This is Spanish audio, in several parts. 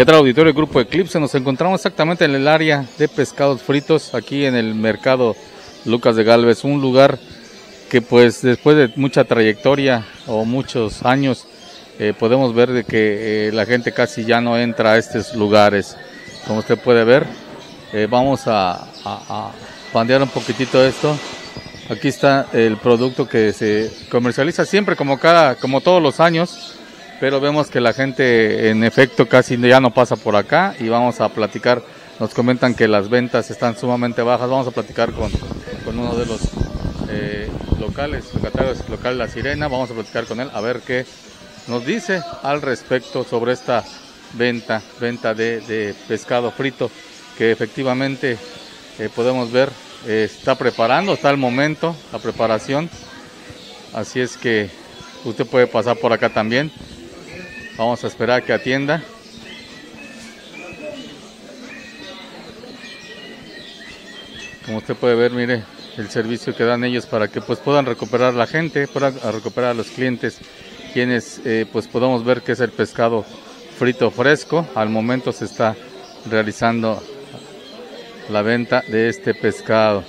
¿Qué tal auditorio Grupo Eclipse? Nos encontramos exactamente en el área de pescados fritos, aquí en el mercado Lucas de Galvez, un lugar que pues después de mucha trayectoria o muchos años eh, podemos ver de que eh, la gente casi ya no entra a estos lugares. Como usted puede ver, eh, vamos a, a, pandear un poquitito esto. Aquí está el producto que se comercializa siempre como cada, como todos los años pero vemos que la gente en efecto casi ya no pasa por acá y vamos a platicar, nos comentan que las ventas están sumamente bajas, vamos a platicar con, con uno de los eh, locales, locatarios local La Sirena, vamos a platicar con él a ver qué nos dice al respecto sobre esta venta, venta de, pescado frito que efectivamente eh, podemos ver eh, está preparando, está el momento, la preparación, así es que usted puede pasar por acá también Vamos a esperar a que atienda. Como usted puede ver, mire el servicio que dan ellos para que pues puedan recuperar la gente, puedan recuperar a los clientes, quienes eh, pues podamos ver que es el pescado frito fresco. Al momento se está realizando la venta de este pescado.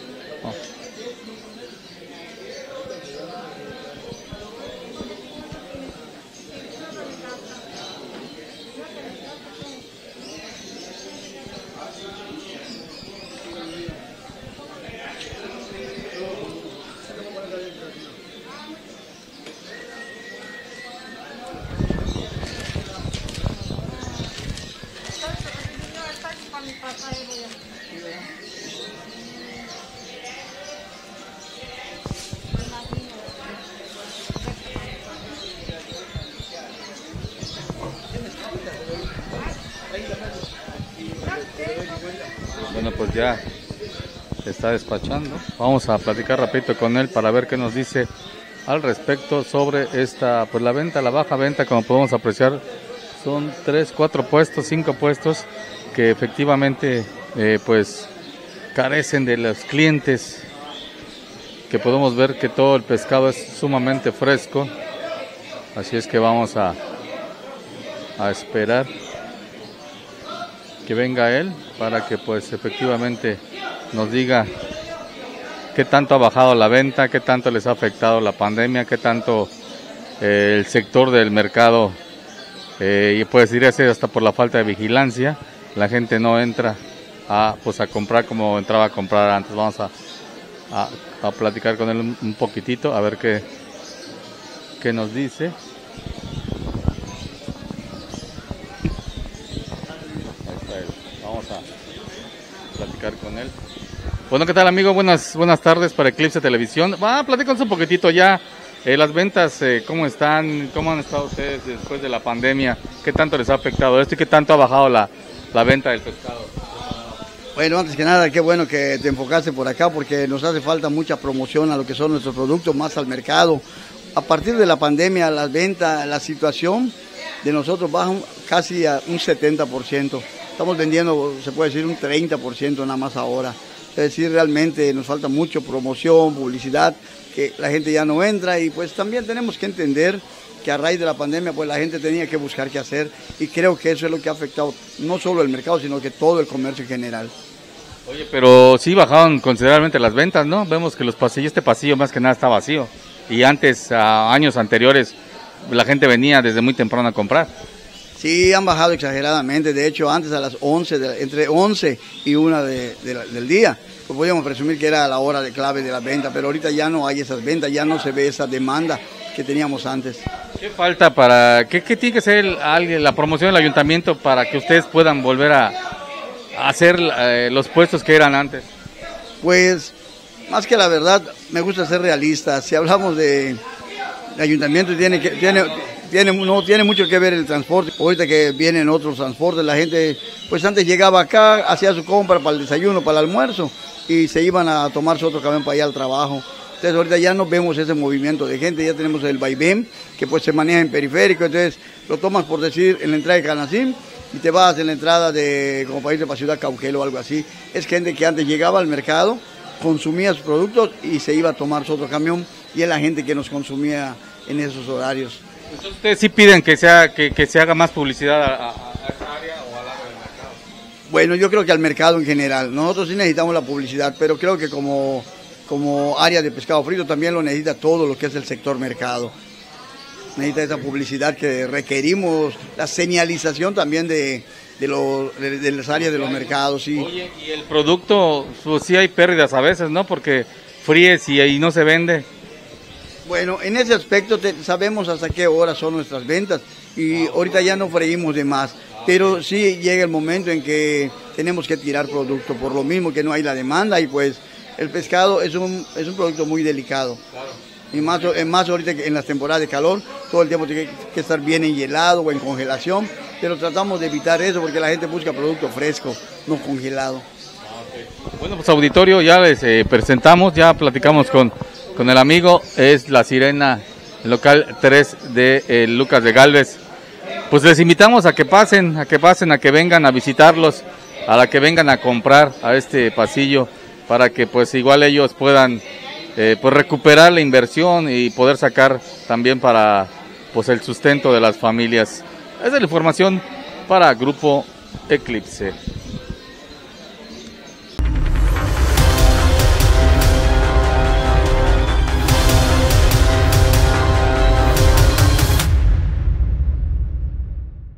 Bueno, pues ya está despachando. Vamos a platicar rapidito con él para ver qué nos dice al respecto sobre esta, pues la venta, la baja venta, como podemos apreciar, son tres, cuatro puestos, cinco puestos que efectivamente, eh, pues carecen de los clientes, que podemos ver que todo el pescado es sumamente fresco, así es que vamos a, a esperar que venga él para que pues efectivamente nos diga qué tanto ha bajado la venta, qué tanto les ha afectado la pandemia, qué tanto eh, el sector del mercado, eh, y puede decir hasta por la falta de vigilancia, la gente no entra a, pues, a comprar como entraba a comprar antes. Vamos a, a, platicar con él un, poquitito, a ver qué, qué nos dice. Vamos a platicar con él. Bueno, ¿qué tal amigo? Buenas, buenas tardes para Eclipse Televisión. Va, ah, un poquitito ya. Eh, las ventas, eh, ¿cómo están? ¿Cómo han estado ustedes después de la pandemia? ¿Qué tanto les ha afectado esto y qué tanto ha bajado la, la venta del pescado? Bueno, antes que nada, qué bueno que te enfocaste por acá porque nos hace falta mucha promoción a lo que son nuestros productos, más al mercado. A partir de la pandemia, las ventas, la situación de nosotros baja casi a un 70%. Estamos vendiendo, se puede decir, un 30% nada más ahora. Es decir, realmente nos falta mucho promoción, publicidad, que la gente ya no entra y pues también tenemos que entender que a raíz de la pandemia pues la gente tenía que buscar qué hacer y creo que eso es lo que ha afectado no solo el mercado sino que todo el comercio en general. Oye, pero sí bajaron considerablemente las ventas, ¿no? Vemos que los pasillos, este pasillo más que nada está vacío y antes, a años anteriores, la gente venía desde muy temprano a comprar. Sí, han bajado exageradamente. De hecho, antes a las 11, de, entre 11 y 1 de, de, del día, pues podíamos presumir que era la hora de clave de la venta, pero ahorita ya no hay esas ventas, ya no se ve esa demanda que teníamos antes. ¿Qué falta para, qué, qué tiene que ser el, la promoción del ayuntamiento para que ustedes puedan volver a, a hacer eh, los puestos que eran antes? Pues, más que la verdad, me gusta ser realista. Si hablamos de, de ayuntamiento, tiene que, tiene, no tiene mucho que ver el transporte. Ahorita que vienen otros transportes, la gente, pues antes llegaba acá, hacía su compra para el desayuno, para el almuerzo, y se iban a tomarse otro camión para allá al trabajo. Entonces ahorita ya no vemos ese movimiento de gente, ya tenemos el vaivén, que pues se maneja en periférico, entonces lo tomas por decir en la entrada de Canacín y te vas en la entrada de, como para irte para Ciudad Cauquel o algo así. Es gente que antes llegaba al mercado, consumía sus productos y se iba a tomar su otro camión y es la gente que nos consumía en esos horarios. Entonces ustedes sí piden que, sea, que, que se haga más publicidad a, a, área o a Bueno, yo creo que al mercado en general. Nosotros sí necesitamos la publicidad, pero creo que como, como área de pescado frito también lo necesita todo lo que es el sector mercado. Necesita esa publicidad que requerimos, la señalización también de, de, de, las áreas de los mercados. Sí. Oye, y el producto, pues sí hay pérdidas a veces, ¿no? Porque fríes y ahí no se vende. Bueno, en ese aspecto sabemos hasta qué hora son nuestras ventas y ahorita ya no freímos de más, pero sí llega el momento en que tenemos que tirar producto, por lo mismo que no hay la demanda y pues el pescado es un, es un producto muy delicado. Y más, más ahorita que en las temporadas de calor, todo el tiempo tiene que estar bien en helado o en congelación, pero tratamos de evitar eso porque la gente busca producto fresco, no congelado. Bueno, pues auditorio, ya les eh, presentamos, ya platicamos con, con el amigo, es la sirena local 3 de eh, Lucas de Galvez. Pues les invitamos a que pasen, a que pasen, a que vengan a visitarlos, a la que vengan a comprar a este pasillo para que pues igual ellos puedan eh, pues recuperar la inversión y poder sacar también para pues el sustento de las familias. Esa es la información para Grupo Eclipse.